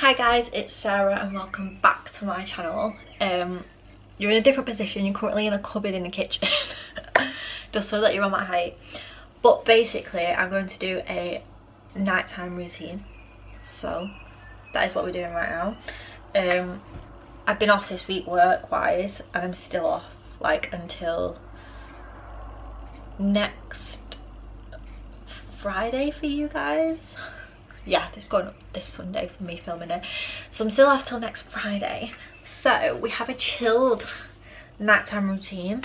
Hi guys, it's Sarah and welcome back to my channel. Um, you're in a different position, you're currently in a cupboard in the kitchen, just so that you're on my height. But basically, I'm going to do a nighttime routine. So, that is what we're doing right now. Um, I've been off this week work-wise, and I'm still off, like, until next Friday for you guys yeah this going up this sunday for me filming it. So i'm still off till next friday. So we have a chilled nighttime routine.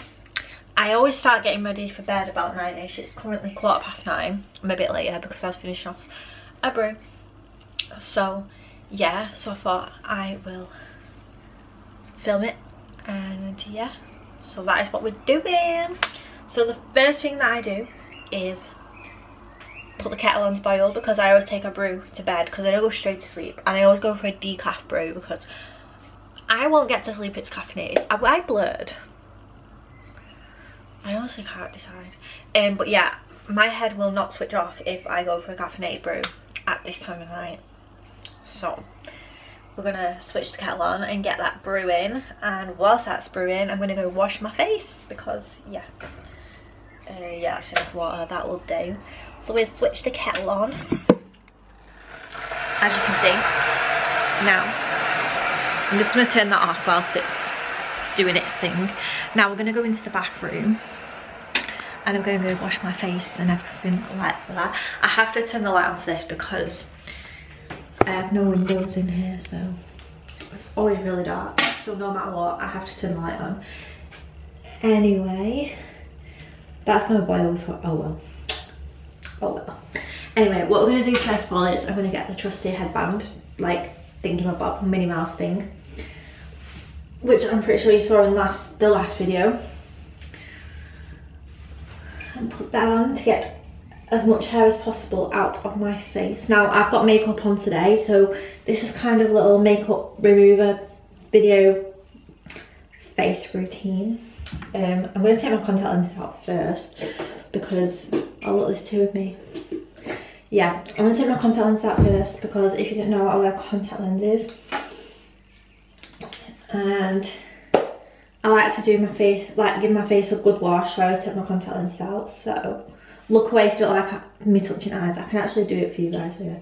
I always start getting ready for bed about nine-ish. It's currently quarter past nine. I'm a bit later because i was finishing off a brew. So yeah so i thought i will film it and yeah. So that is what we're doing. So the first thing that i do is put the kettle on to boil because I always take a brew to bed because I don't go straight to sleep and I always go for a decaf brew because I won't get to sleep if it's caffeinated. I, I blurred. I honestly can't decide. Um, but yeah, my head will not switch off if I go for a caffeinated brew at this time of night. So we're gonna switch the kettle on and get that brew in and whilst that's brewing I'm gonna go wash my face because yeah uh, yeah that's enough water that will do so we'll switch the kettle on. As you can see. Now, I'm just going to turn that off whilst it's doing its thing. Now we're going to go into the bathroom and I'm going to go wash my face and everything like that. I have to turn the light off this because I have no windows in here so it's always really dark. So no matter what, I have to turn the light on. Anyway, that's to boil for, oh well oh well. Anyway, what we're to do first of all is I'm to get the trusty headband, like thinking about Minnie Mouse thing, which I'm pretty sure you saw in last, the last video. And put that on to get as much hair as possible out of my face. Now I've got makeup on today, so this is kind of a little makeup remover video face routine. Um, I'm going to take my contact lenses out first because oh look there's two of me. Yeah I'm gonna take my contact lenses out first because if you don't know I wear contact lenses and I like to do my face like give my face a good wash so I always take my contact lenses out so look away if you don't like me touching eyes. I can actually do it for you guys here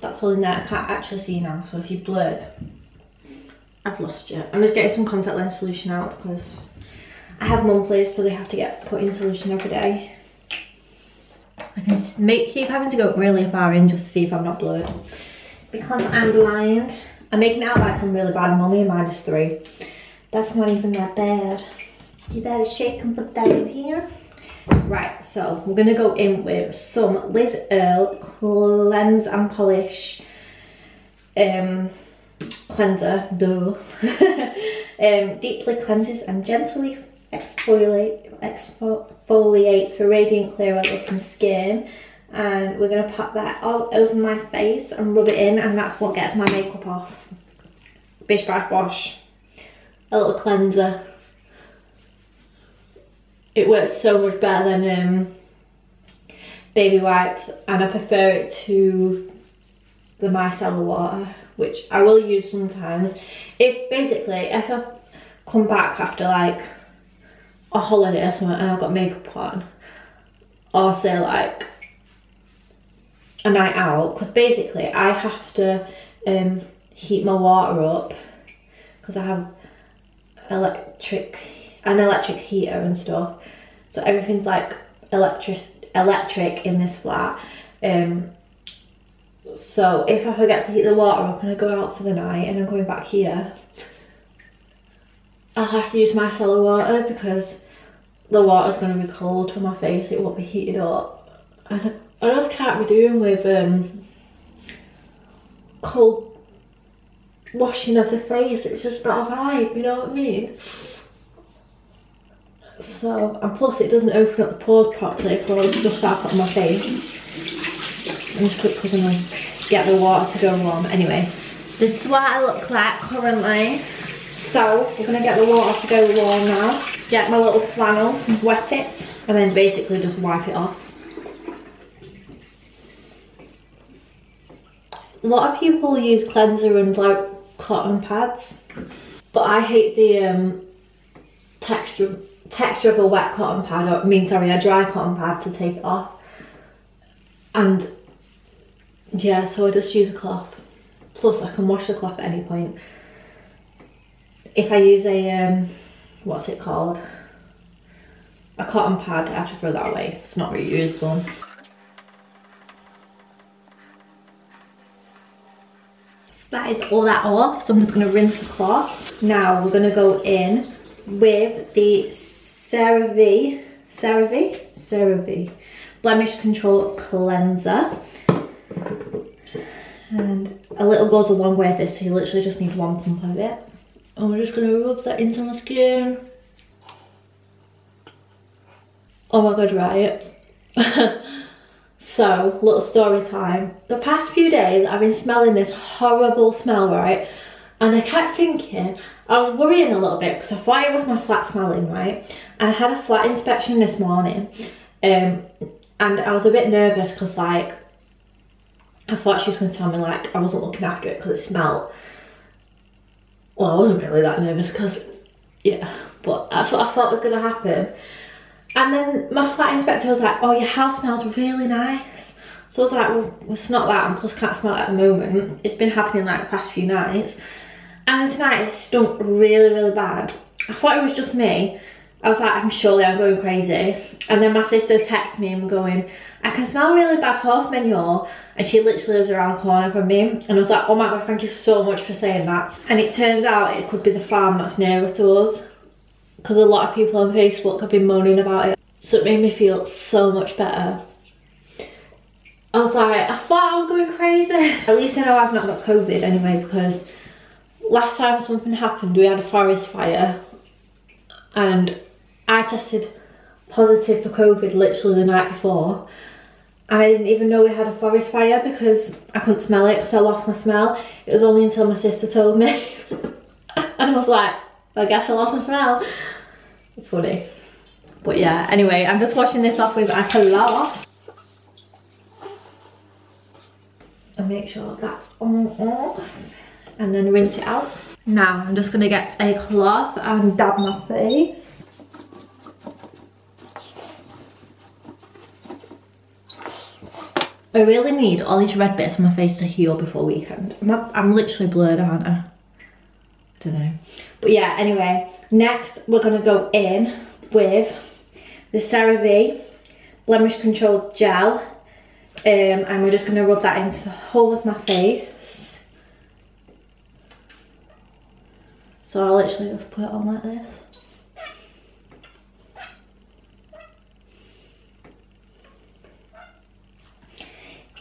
that's all in there. I can't actually see now, so if you blurred, I've lost you. I'm just getting some contact lens solution out because I have monthlies, so they have to get put in solution every day. I can make keep having to go really far in just to see if I'm not blurred. Because I'm blind, I'm making out like I'm really bad. I'm only a minus three. That's not even that bad. You better shake and put that in here. Right, so we're going to go in with some Liz Earle Cleanse and Polish um, cleanser, duh. um, deeply cleanses and gently exfoliate, exfoliates for radiant clearer looking skin and we're going to pop that all over my face and rub it in and that's what gets my makeup off. Bish bash wash, a little cleanser it works so much better than um, baby wipes and I prefer it to the micellar water which I will use sometimes. If basically if I come back after like a holiday or something and I've got makeup on or say like a night out because basically I have to um, heat my water up because I have electric an electric heater and stuff. So everything's like electric electric in this flat. Um, so if I forget to heat the water up and I go out for the night and I'm going back here, I'll have to use micellar water because the water's going to be cold for my face, it won't be heated up. And I just can't be doing with um, cold washing of the face, it's just not a vibe, you know what I mean? So, and plus it doesn't open up the pores properly for all the stuff that I've on my face. I'm just quickly gonna get the water to go warm. Anyway, this is what I look like currently. So we're gonna get the water to go warm now. Get my little flannel, wet it, and then basically just wipe it off. A lot of people use cleanser and like cotton pads, but I hate the um, texture texture of a wet cotton pad, or I mean sorry, a dry cotton pad to take it off. And yeah, so I just use a cloth. Plus I can wash the cloth at any point. If I use a, um, what's it called? A cotton pad, I have to throw that away. It's not reusable. that is all that off so I'm just going to rinse the cloth now we're going to go in with the CeraVe CeraVe V? Blemish control cleanser. And a little goes a long way with this so you literally just need one pump of it. And we're just going to rub that into my skin. Oh my god right. So, little story time. The past few days, I've been smelling this horrible smell, right? And I kept thinking, I was worrying a little bit because I thought it was my flat smelling, right? And I had a flat inspection this morning. Um, and I was a bit nervous because, like, I thought she was going to tell me, like, I wasn't looking after it because it smelled. Well, I wasn't really that nervous because, yeah, but that's what I thought was going to happen. And then my flat inspector was like, oh, your house smells really nice. So I was like, well, it's not that, and plus can't smell at the moment. It's been happening like the past few nights. And tonight it stunk really, really bad. I thought it was just me. I was like, I'm surely I'm going crazy. And then my sister texts me and we're going, I can smell really bad horse manure. And she literally lives around the corner from me. And I was like, oh my god, thank you so much for saying that. And it turns out it could be the farm that's nearer to us because a lot of people on Facebook have been moaning about it. So it made me feel so much better. I was like, I thought I was going crazy. At least I know I've not got COVID anyway because last time something happened, we had a forest fire and I tested positive for COVID literally the night before. And I didn't even know we had a forest fire because I couldn't smell it because I lost my smell. It was only until my sister told me. and I was like, I guess I lost my smell. Funny. But yeah, anyway, I'm just washing this off with a cloth. And make sure that's on off. And then rinse it out. Now, I'm just going to get a cloth and dab my face. I really need all these red bits on my face to heal before weekend. I'm, I'm literally blurred, aren't I? I don't know. But yeah, anyway, next we're gonna go in with the CeraVe Blemish Control Gel. Um, and we're just gonna rub that into the whole of my face. So I'll literally just put it on like this.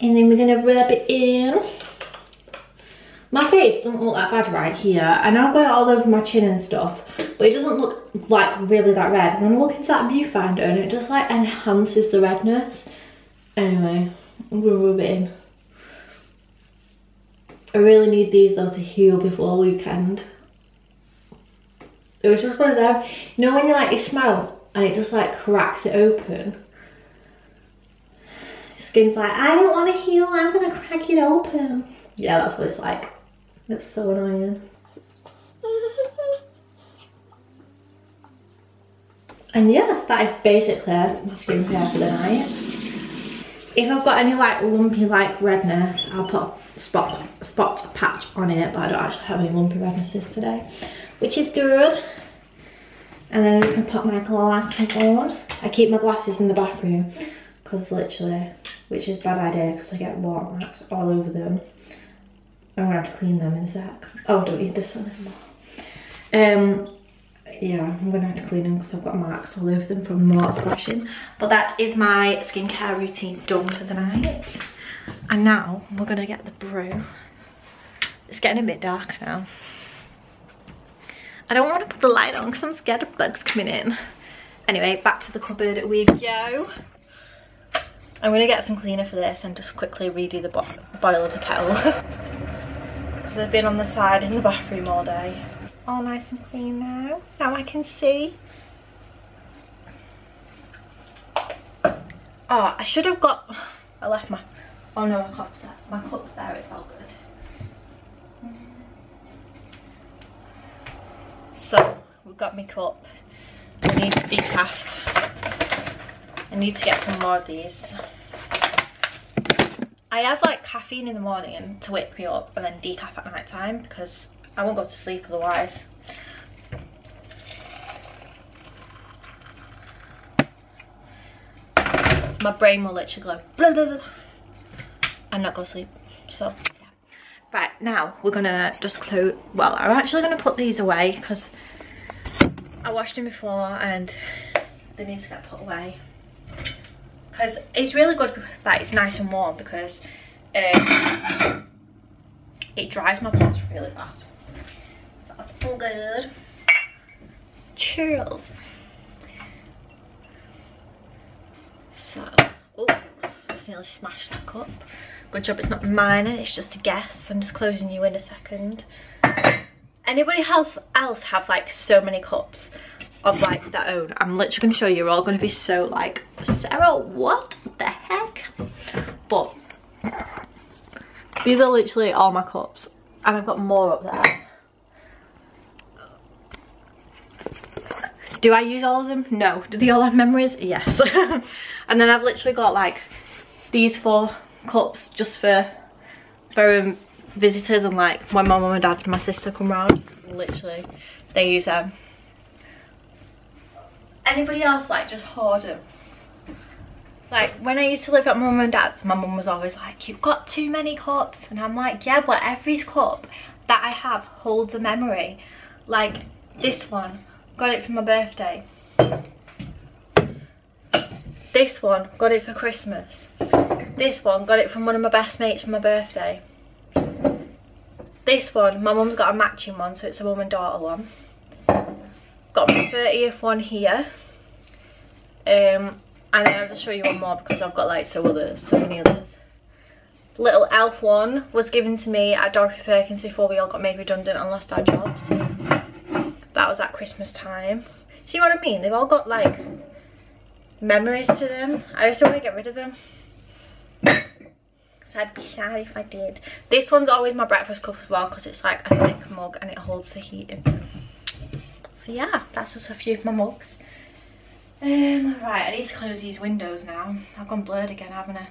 And then we're gonna rub it in. My face doesn't look that bad right here. And I've got it all over my chin and stuff. But it doesn't look like really that red. And then look into that viewfinder and it just like enhances the redness. Anyway, I'm gonna rub it in. I really need these though to heal before weekend. It was just one of them, you know when you like you smell and it just like cracks it open. Skin's like, I don't want to heal, I'm gonna crack it open. Yeah, that's what it's like. It's so annoying. and yes, that is basically my skincare for the night. If I've got any like lumpy like redness, I'll put spot spot patch on it, but I don't actually have any lumpy rednesses today, which is good. And then I'm just gonna put my glasses on. I keep my glasses in the bathroom because literally, which is bad idea because I get water marks all over them. I'm gonna have to clean them in a sec. Oh, don't need this one anymore. Um, yeah, I'm gonna have to clean them because I've got marks all over them from water splashing. But that is my skincare routine done for the night. And now we're gonna get the brew. It's getting a bit dark now. I don't want to put the light on because I'm scared of bugs coming in. Anyway, back to the cupboard we go. I'm gonna get some cleaner for this and just quickly redo the bo boil of the kettle. Because I've been on the side in the bathroom all day. All nice and clean now. Now I can see. Oh, I should have got, I left my, oh no, my cup's there. My cup's there, it's all good. So, we've got my cup. I need decaf. I need to get some more of these. I have like caffeine in the morning to wake me up and then decaf at night time because I won't go to sleep otherwise. My brain will literally go blah, blah, blah, and not go to sleep. So. Right, now we're gonna just close, well, I'm actually gonna put these away because I washed them before and they need to get put away because it's really good that it's nice and warm because um, it dries my pots really fast. That's all good. Cheers. So, oh, I nearly smashed that cup. Good job it's not mine and it's just a guess. I'm just closing you in a second. Anybody else have like so many cups? of like their own. I'm literally going to show you. You're all going to be so like, Sarah, what the heck? But these are literally all my cups. And I've got more up there. Do I use all of them? No. Do they all have memories? Yes. and then I've literally got like these four cups just for for um, visitors and like when my mum and dad and my sister come round. Literally, they use them. Um, anybody else like just hoard them? Like when I used to live at mum and dad's, my mum was always like, you've got too many cups. And I'm like, yeah, but every cup that I have holds a memory. Like this one, got it for my birthday. This one, got it for Christmas. This one, got it from one of my best mates for my birthday. This one, my mum's got a matching one, so it's a mum and daughter one. Got my 30th one here. Um and then I'll just show you one more because I've got like so other so many others. Little elf one was given to me at Dorothy Perkins before we all got made redundant and lost our jobs. That was at Christmas time. See what I mean? They've all got like memories to them. I just don't want to get rid of them because I'd be sad if I did this one's always my breakfast cup as well because it's like a thick mug and it holds the heat in so yeah, that's just a few of my mugs. Um, right, I need to close these windows now. I've gone blurred again, haven't I?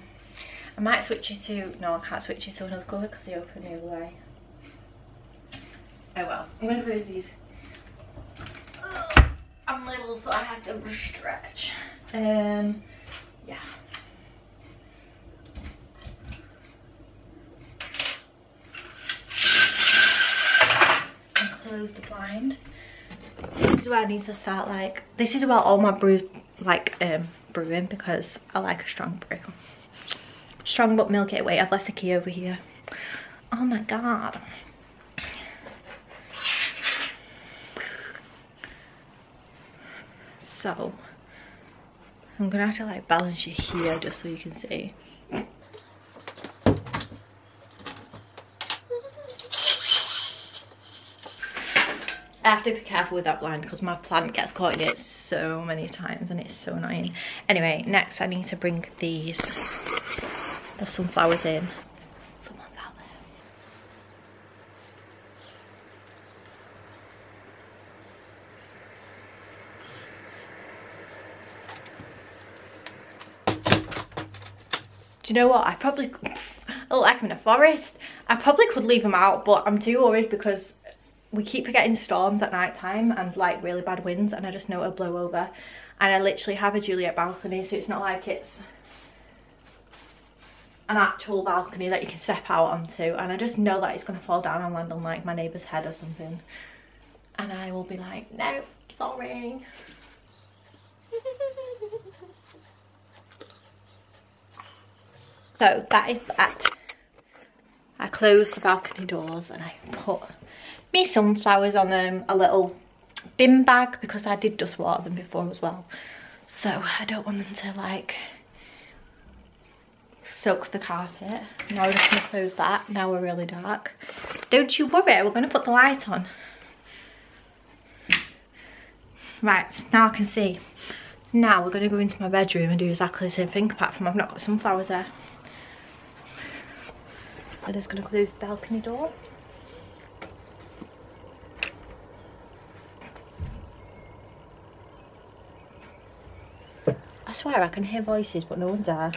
I might switch it to, no I can't switch it to another colour because they open the other way. Oh well, I'm going to close these. I'm little so I have to stretch. Um, yeah. And close the blind. This is where I need to start like this is where all my brews like um brewing because I like a strong brew. Strong but milky wait I've left the key over here. Oh my god. So I'm gonna have to like balance it here just so you can see I have to be careful with that blind because my plant gets caught in it so many times and it's so annoying. Anyway, next I need to bring these, the sunflowers in. Someone's out there. Do you know what? I probably, I look like I'm in a forest. I probably could leave them out, but I'm too worried because we keep getting storms at night time and like really bad winds and I just know it'll blow over. And I literally have a Juliet balcony so it's not like it's an actual balcony that you can step out onto. And I just know that it's going to fall down and land on like my neighbour's head or something. And I will be like no sorry. So that is that. I closed the balcony doors and I put me sunflowers on um, a little bin bag because I did just water them before as well. So I don't want them to like soak the carpet. Now we're just gonna close that. Now we're really dark. Don't you worry, we're gonna put the light on. Right, now I can see. Now we're gonna go into my bedroom and do exactly the same thing apart from I've not got sunflowers there. I'm just gonna close the balcony door. Swear I can hear voices but no one's there.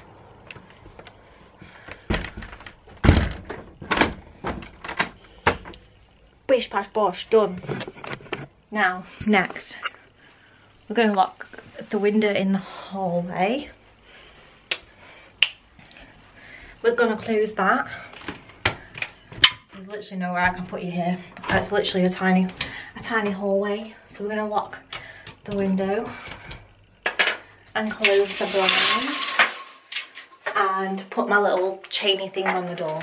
Bish bash bosh, done. Now, next, we're going to lock the window in the hallway. We're going to close that. There's literally nowhere I can put you here. It's literally a tiny, a tiny hallway. So we're going to lock the window and close the blinds and put my little chainy thing on the door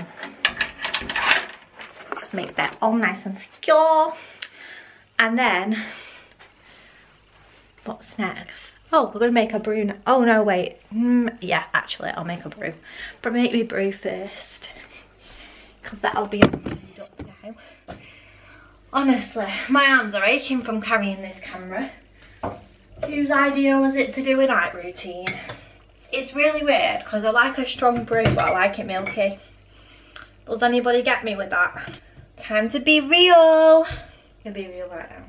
make that all nice and secure. And then, what's next? Oh, we're gonna make a brew. Oh no, wait. Mm, yeah, actually, I'll make a brew. But make me brew first, because that'll be. Honestly, my arms are aching from carrying this camera. Whose idea was it to do a night routine? It's really weird because I like a strong brew, but I like it milky. Does anybody get me with that? Time to be real. Gonna be real right now.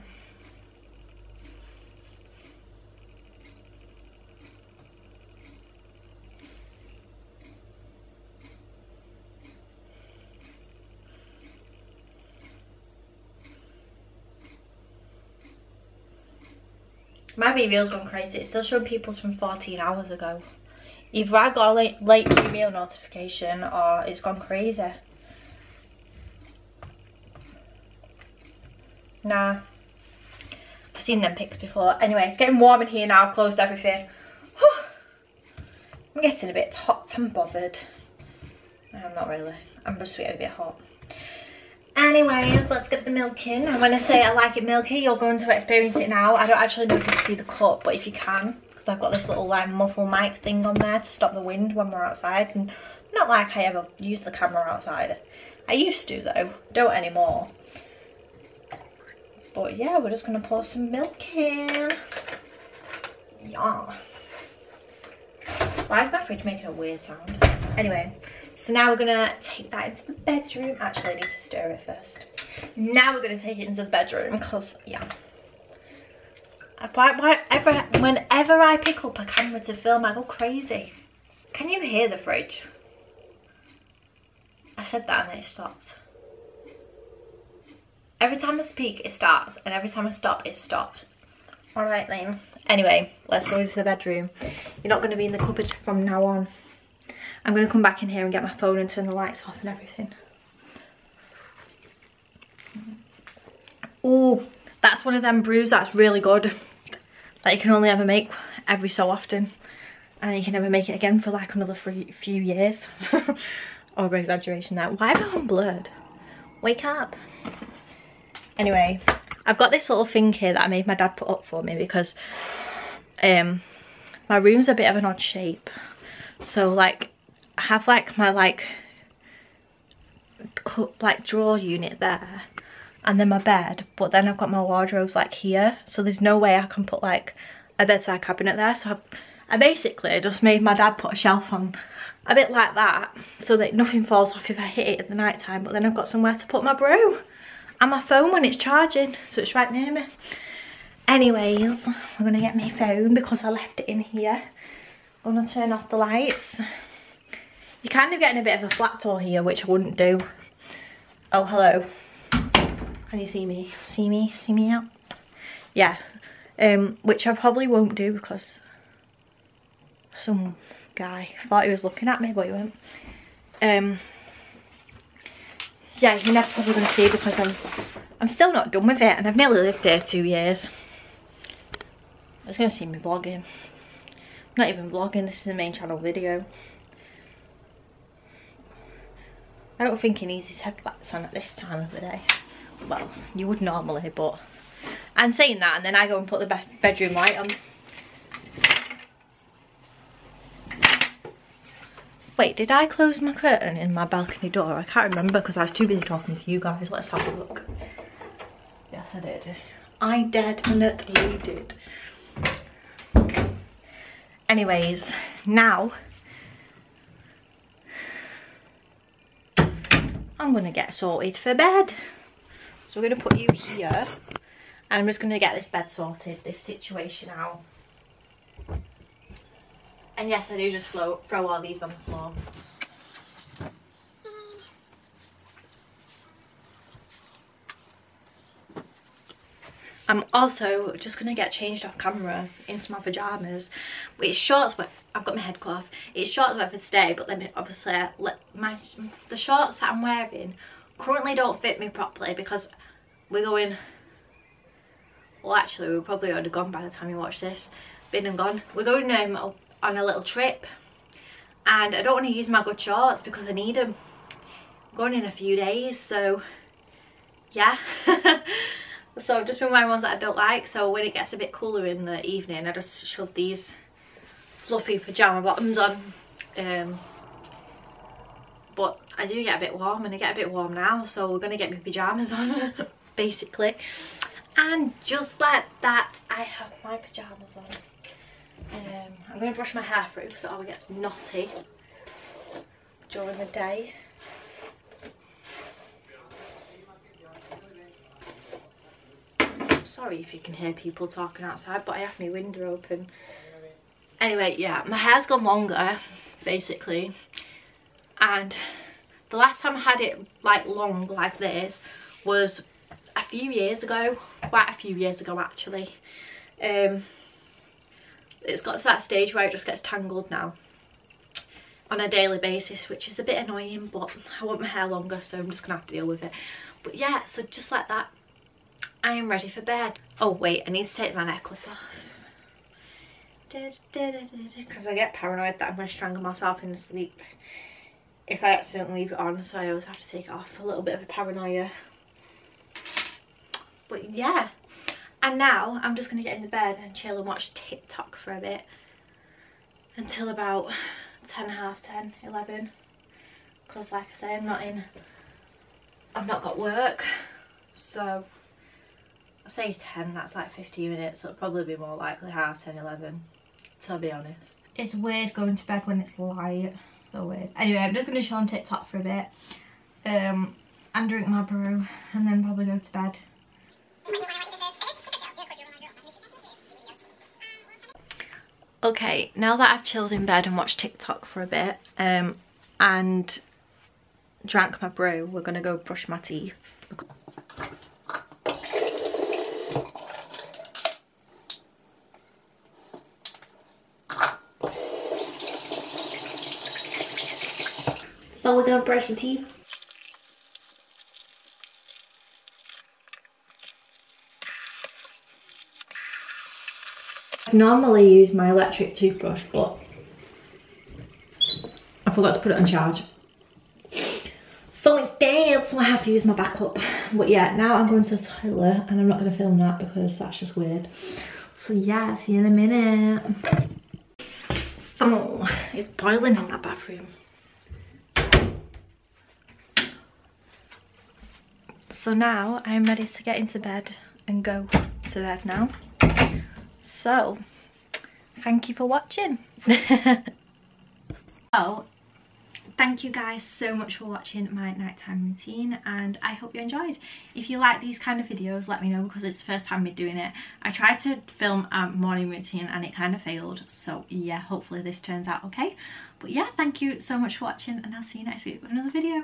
My BeReal's gone crazy. It's still showing people's from 14 hours ago. Either I got a late, late email notification or it's gone crazy. Nah. I've seen them pics before. Anyway, it's getting warm in here now. I've closed everything. I'm getting a bit hot and bothered. I'm not really. I'm just getting a bit hot. Anyways, let's get the milk in. And when I say I like it milky, you're going to experience it now. I don't actually know if you can see the cup, but if you can, because I've got this little like muffle mic thing on there to stop the wind when we're outside. And not like I ever use the camera outside. I used to though, don't anymore. But yeah, we're just gonna pour some milk in. Yeah. Why is my fridge making a weird sound? Anyway, so now we're gonna take that into the bedroom. Actually, I need to stir it first. Now we're gonna take it into the bedroom because, yeah. Whenever, whenever I pick up a camera to film, I go crazy. Can you hear the fridge? I said that and it stopped. Every time I speak, it starts, and every time I stop, it stops. All right, Lane. Anyway, let's go into the bedroom. You're not going to be in the cupboard from now on. I'm going to come back in here and get my phone and turn the lights off and everything. Oh, that's one of them brews that's really good. That you can only ever make every so often. And you can never make it again for like another few years. Over exaggeration there. Why have I blurred? Wake up. Anyway, I've got this little thing here that I made my dad put up for me because um, my room's a bit of an odd shape. So like, have like my like, like drawer unit there and then my bed but then I've got my wardrobes like here. So there's no way I can put like a bedside cabinet there. So I've, I basically just made my dad put a shelf on a bit like that so that nothing falls off if I hit it at the night time but then I've got somewhere to put my brew and my phone when it's charging. So it's right near me. Anyways we're gonna get my phone because i left it in here. I'm gonna turn off the lights you're kind of getting a bit of a flat tour here which i wouldn't do. Oh hello. Can you see me? See me? See me out? Yeah. Um which i probably won't do because some guy thought he was looking at me but he went um yeah, you're never probably going to see because I'm, I'm still not done with it and I've nearly lived there two years. I was going to see me vlogging. I'm not even vlogging, this is a main channel video. I don't think he needs his headlights on at this time of the day. Well, you would normally, but I'm saying that and then I go and put the be bedroom light on. Wait, did I close my curtain in my balcony door? I can't remember because I was too busy talking to you guys. Let's have a look. Yes, I did. I definitely did. Anyways, now I'm gonna get sorted for bed. So we're gonna put you here and I'm just gonna get this bed sorted, this situation out. And yes, I do just float, throw all these on the floor. I'm also just to get changed off camera into my pyjamas. It's shorts, but I've got my head cut off. It's shorts but for today, but then obviously my the shorts that I'm wearing currently don't fit me properly because we're going... Well, actually, we're probably already gone by the time you watch this. Been and gone. We're going um, on a little trip and I don't want to use my good shorts because I need them. I'm going in a few days, so yeah. so I've just been wearing ones that I don't like so when it gets a bit cooler in the evening I just shove these fluffy pyjama bottoms on um, but I do get a bit warm and I get a bit warm now so we're gonna get my pyjamas on basically. And just like that I have my pyjamas on. Um, I'm gonna brush my hair through so it gets knotty during the day sorry if you can hear people talking outside but I have my window open. Anyway yeah my hair's gone longer basically. And the last time I had it like long like this was a few years ago quite a few years ago actually. Um it's got to that stage where it just gets tangled now on a daily basis which is a bit annoying but I want my hair longer so I'm just gonna have to deal with it. But yeah so just like that I am ready for bed. Oh wait, I need to take my necklace off. Because I get paranoid that I'm going to strangle myself in sleep if I accidentally leave it on. So I always have to take it off. A little bit of a paranoia. But yeah. And now I'm just going to get into bed and chill and watch TikTok for a bit. Until about 10, half 10, 11. Because like I say, I'm not in... I've not got work. So I say 10, that's like 15 minutes. It'll probably be more likely half 10, 11, to be honest. It's weird going to bed when it's light. So weird. Anyway, I'm just going to chill on TikTok for a bit. Um, and drink my brew. And then probably go to bed. Okay, now that I've chilled in bed and watched TikTok for a bit, um, and drank my brew, we're going to go brush my teeth. Brush the teeth. I normally use my electric toothbrush, but I forgot to put it on charge. So it's dead, so I have to use my backup. But yeah, now I'm going to the toilet and I'm not going to film that because that's just weird. So yeah, see you in a minute. Oh, it's boiling in that bathroom. So now I'm ready to get into bed and go to bed now. So, thank you for watching. oh, thank you guys so much for watching my nighttime routine and I hope you enjoyed. If you like these kind of videos let me know because it's the first time me doing it. I tried to film a morning routine and it kind of failed so yeah hopefully this turns out okay. But yeah thank you so much for watching and I'll see you next week with another video.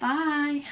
Bye!